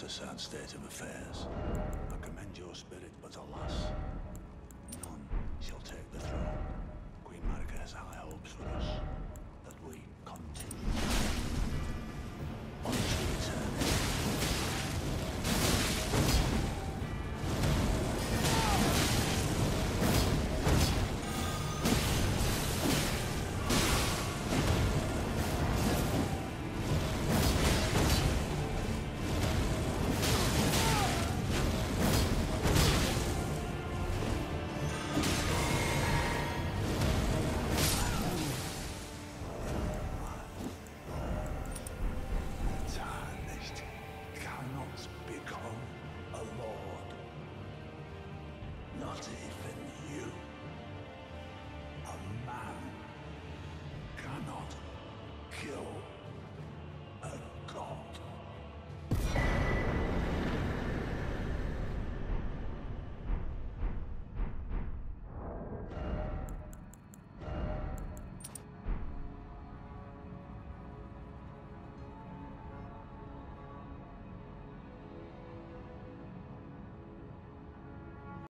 It's a sad state of affairs. I commend your spirit, but alas, penalty.